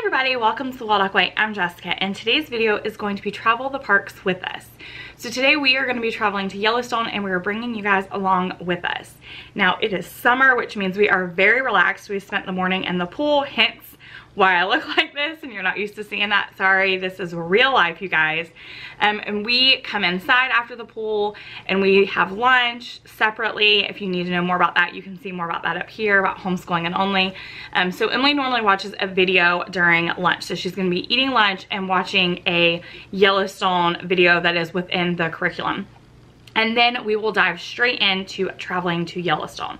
everybody, welcome to the Waldock Way. I'm Jessica and today's video is going to be travel the parks with us. So today we are going to be traveling to Yellowstone and we are bringing you guys along with us. Now it is summer which means we are very relaxed. We spent the morning in the pool, hence why I look like this and you're not used to seeing that. Sorry, this is real life, you guys. Um, and we come inside after the pool and we have lunch separately. If you need to know more about that, you can see more about that up here about homeschooling and only. Um, so Emily normally watches a video during lunch. So she's gonna be eating lunch and watching a Yellowstone video that is within the curriculum. And then we will dive straight into traveling to Yellowstone.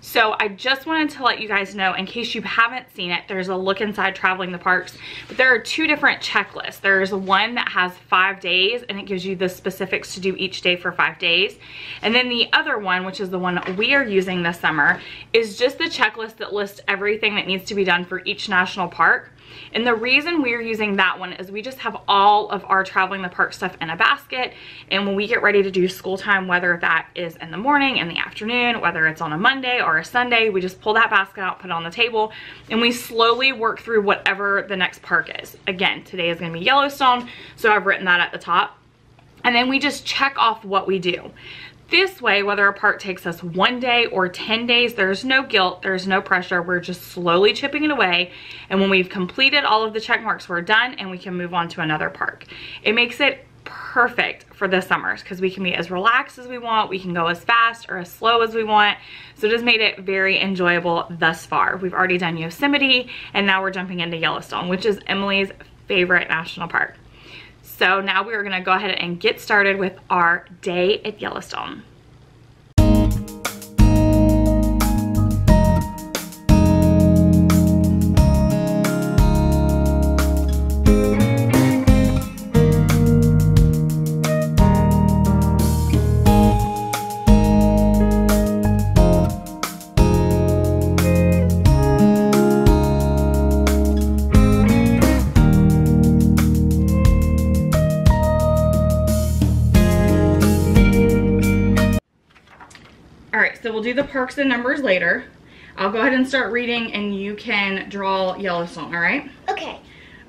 So I just wanted to let you guys know, in case you haven't seen it, there's a look inside traveling the parks, but there are two different checklists. There's one that has five days and it gives you the specifics to do each day for five days. And then the other one, which is the one we are using this summer, is just the checklist that lists everything that needs to be done for each national park. And the reason we're using that one is we just have all of our traveling the park stuff in a basket. And when we get ready to do school time, whether that is in the morning, in the afternoon, whether it's on a Monday or a Sunday, we just pull that basket out, put it on the table, and we slowly work through whatever the next park is. Again, today is gonna be Yellowstone, so I've written that at the top. And then we just check off what we do. This way, whether a part takes us one day or 10 days, there's no guilt, there's no pressure. We're just slowly chipping it away. And when we've completed all of the check marks, we're done and we can move on to another park. It makes it perfect for the summers because we can be as relaxed as we want. We can go as fast or as slow as we want. So it has made it very enjoyable thus far. We've already done Yosemite and now we're jumping into Yellowstone, which is Emily's favorite national park. So now we are gonna go ahead and get started with our day at Yellowstone. We'll do the parks and numbers later. I'll go ahead and start reading and you can draw Yellowstone, all right? Okay.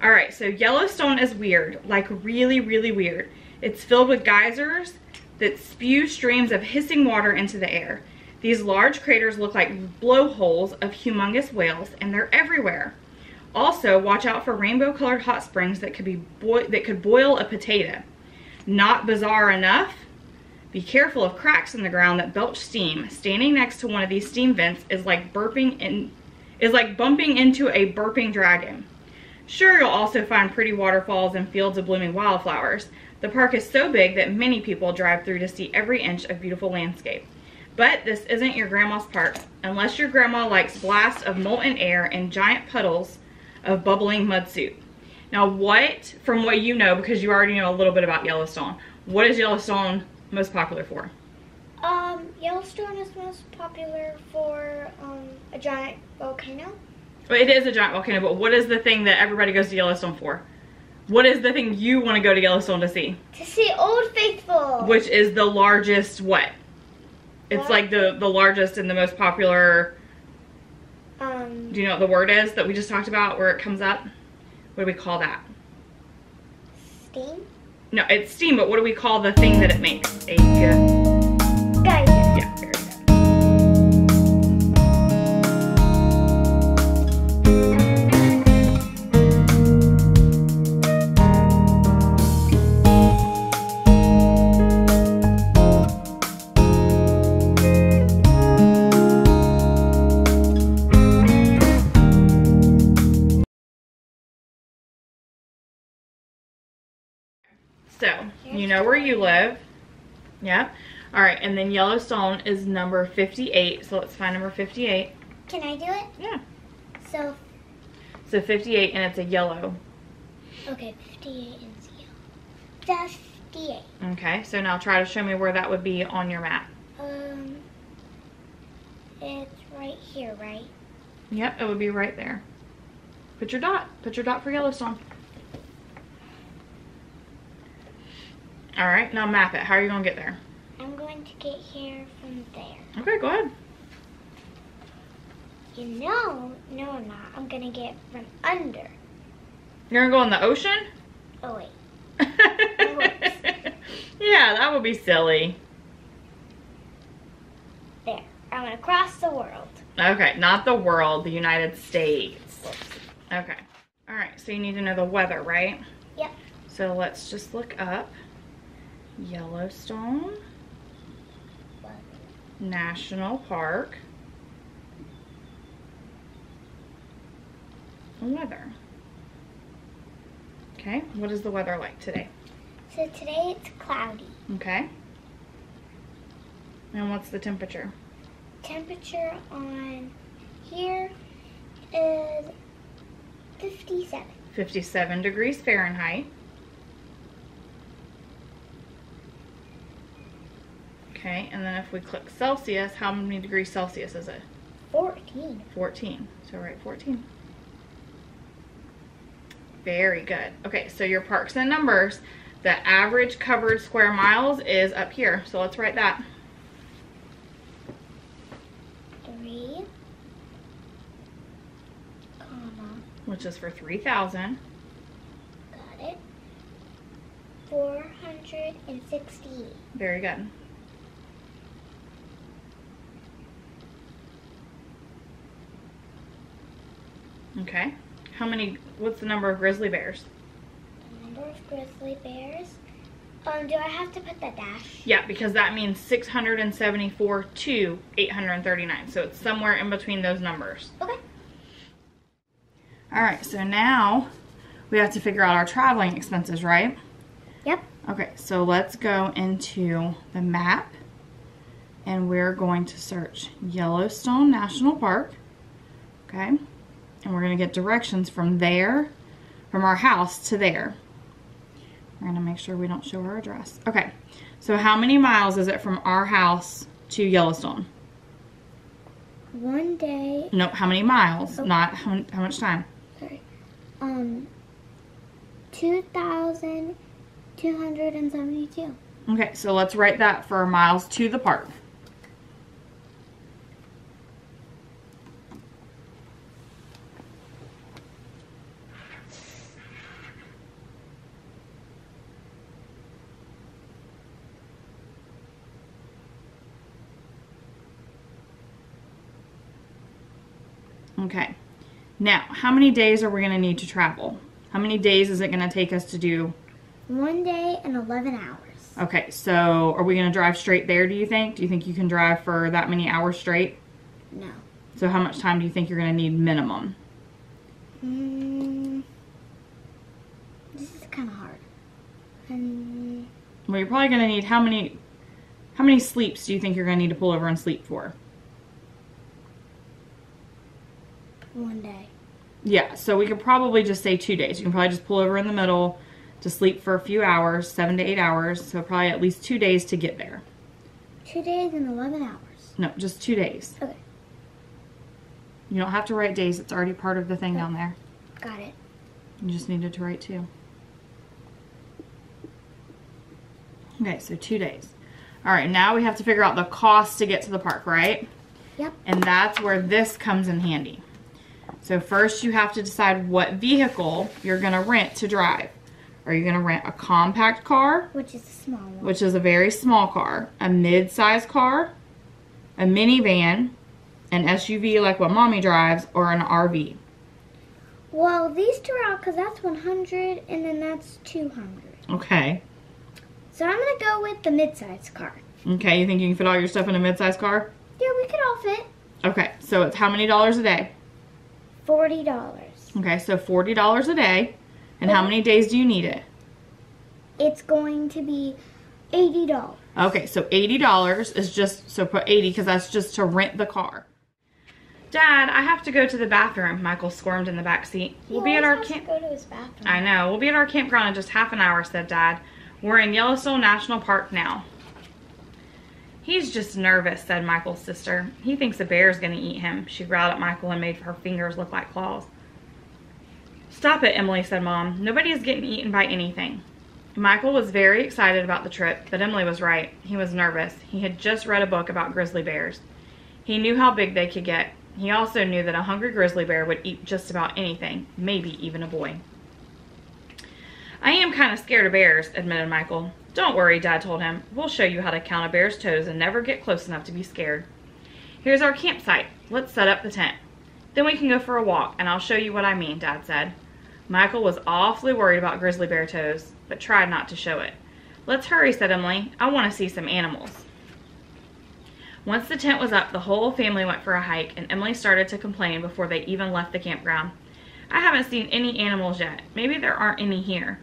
All right, so Yellowstone is weird, like really, really weird. It's filled with geysers that spew streams of hissing water into the air. These large craters look like blowholes of humongous whales and they're everywhere. Also, watch out for rainbow colored hot springs that could be that could boil a potato. Not bizarre enough, be careful of cracks in the ground that belch steam. Standing next to one of these steam vents is like burping in is like bumping into a burping dragon. Sure, you'll also find pretty waterfalls and fields of blooming wildflowers. The park is so big that many people drive through to see every inch of beautiful landscape. But this isn't your grandma's park, unless your grandma likes blasts of molten air and giant puddles of bubbling mud soup. Now what, from what you know, because you already know a little bit about Yellowstone, what is Yellowstone most popular for? Um, Yellowstone is most popular for um, a giant volcano. Well, it is a giant volcano, but what is the thing that everybody goes to Yellowstone for? What is the thing you want to go to Yellowstone to see? To see Old Faithful. Which is the largest what? It's what? like the, the largest and the most popular... Um, do you know what the word is that we just talked about where it comes up? What do we call that? Steam? No, it's steam, but what do we call the thing that it makes? A you know where you live. Yeah. All right, and then Yellowstone is number 58. So let's find number 58. Can I do it? Yeah. So. So 58 and it's a yellow. Okay, 58 is yellow. 58. Okay, so now try to show me where that would be on your map. Um, it's right here, right? Yep, it would be right there. Put your dot. Put your dot for Yellowstone. All right, now map it. How are you going to get there? I'm going to get here from there. Okay, go ahead. You know, no I'm not. I'm going to get from under You're gonna go in the ocean? Oh wait. yeah, that would be silly. There. I'm gonna cross the world. Okay, not the world, the United States. Okay. All right, so you need to know the weather, right? Yep. So let's just look up Yellowstone National Park weather. Okay, what is the weather like today? So today it's cloudy. Okay. And what's the temperature? Temperature on here is 57. 57 degrees Fahrenheit. Okay, and then if we click Celsius, how many degrees Celsius is it? 14. 14. So write 14. Very good. Okay, so your parks and numbers, the average covered square miles is up here. So let's write that. Three, comma, Which is for 3,000. got it. 460. Very good. Okay. How many, what's the number of grizzly bears? The number of grizzly bears. Um, do I have to put the dash? Yeah, because that means 674 to 839. So it's somewhere in between those numbers. Okay. All right, so now we have to figure out our traveling expenses, right? Yep. Okay, so let's go into the map and we're going to search Yellowstone National Park. Okay, and we're going to get directions from there, from our house to there. We're going to make sure we don't show our address. Okay, so how many miles is it from our house to Yellowstone? One day, No, how many miles, Oh. not how, how much time. sorry, um, 2,272. Okay, so let's write that for miles to the park. Okay. Now, how many days are we going to need to travel? How many days is it going to take us to do One day and 11 hours. Okay, so are we going to drive straight there, do you think? Do you think you can drive for that many hours straight? No. So how much time do you think you're going to need minimum? Mm, this is kind of hard. Um, Well, you're probably going to need how many how many sleeps do you think you're going to need to pull over and sleep for? One day. Yeah, so we could probably just say 2 days. You can probably just pull over in the middle to sleep for a few hours, 7 to 8 hours, so probably at least 2 days to get there. Two days and 11 hours. No, just 2 days. Okay. You don't have to write days. It's already part of the thing down there. Got it. You just needed to write two. Okay, so two days. All right, now we have to figure out the cost to get to the park, right? Yep. And that's where this comes in handy. So first you have to decide what vehicle you're gonna rent to drive. Are you gonna rent a compact car, Which is a small one. which is a very small car, a mid-size car, a minivan, an SUV like what mommy drives, or an RV? Well, these two are out because that's 100 and then that's 200. Okay. So I'm going to go with the mid-size car. Okay, you think you can fit all your stuff in a mid-size car? Yeah, we could all fit. Okay, so it's how many dollars a day? $40. Okay, so forty dollars a day. And how many days do you need it? It's going to be $80. Okay, so eighty dollars is just so put eighty because that's just to rent the car. Dad, I have to go to the bathroom. Michael squirmed in the back seat. We'll be at our camp. go to his bathroom. I know. We'll be at our campground in just half an hour, said Dad. We're in Yellowstone National Park now. He's just nervous, said Michael's sister. He thinks a bear's gonna eat him. She growled at Michael and made her fingers look like claws. Stop it, Emily, said Mom. Nobody is getting eaten by anything. Michael was very excited about the trip, but Emily was right. He was nervous. He had just read a book about grizzly bears. He knew how big they could get. He also knew that a hungry grizzly bear would eat just about anything, maybe even a boy. I am kind of scared of bears, admitted Michael. Don't worry, Dad told him. We'll show you how to count a bear's toes and never get close enough to be scared. Here's our campsite. Let's set up the tent. Then we can go for a walk, and I'll show you what I mean, Dad said. Michael was awfully worried about grizzly bear toes, but tried not to show it. Let's hurry, said Emily. I want to see some animals. Once the tent was up, the whole family went for a hike, and Emily started to complain before they even left the campground. I haven't seen any animals yet. Maybe there aren't any here.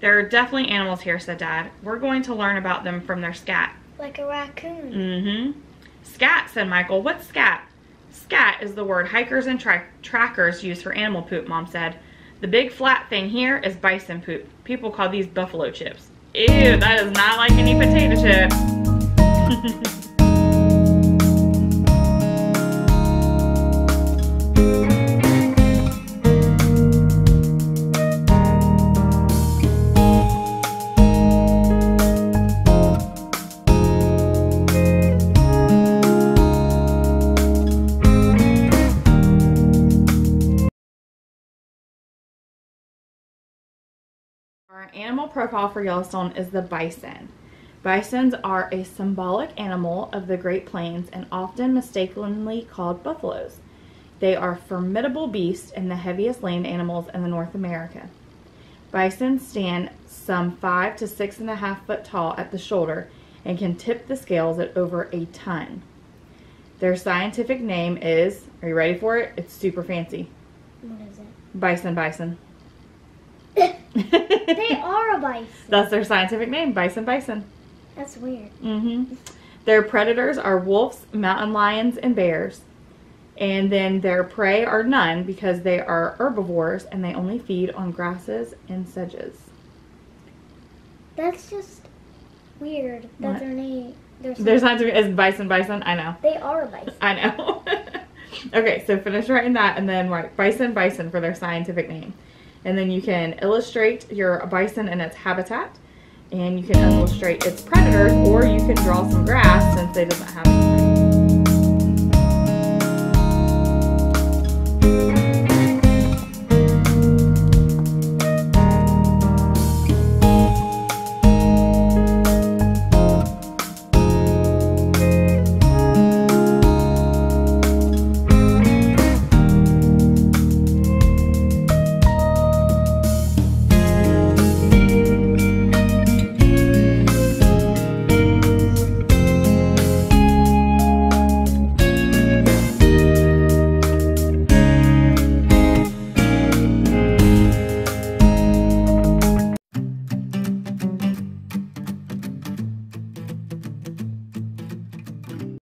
There are definitely animals here, said Dad. We're going to learn about them from their scat. Like a raccoon. Mm-hmm. Scat, said Michael. What's scat? Scat is the word hikers and tra trackers use for animal poop, Mom said. The big flat thing here is bison poop. People call these buffalo chips. Ew, that is not like any potato chip. profile for Yellowstone is the bison. Bisons are a symbolic animal of the Great Plains and often mistakenly called buffaloes. They are formidable beasts and the heaviest land animals in the North America. Bison stand some five to six and a half foot tall at the shoulder and can tip the scales at over a ton. Their scientific name is, are you ready for it? It's super fancy. What is it? Bison bison. They are a bison. That's their scientific name, bison bison. That's weird. hmm Their predators are wolves, mountain lions, and bears. And then their prey are none because they are herbivores and they only feed on grasses and sedges. That's just weird. That What? their name. Their Their scientific is bison bison. I know. They are a bison. I know. okay, so finish writing that and then write bison bison for their scientific name. And then you can illustrate your bison and its habitat. And you can illustrate its predators or you can draw some grass since they doesn't have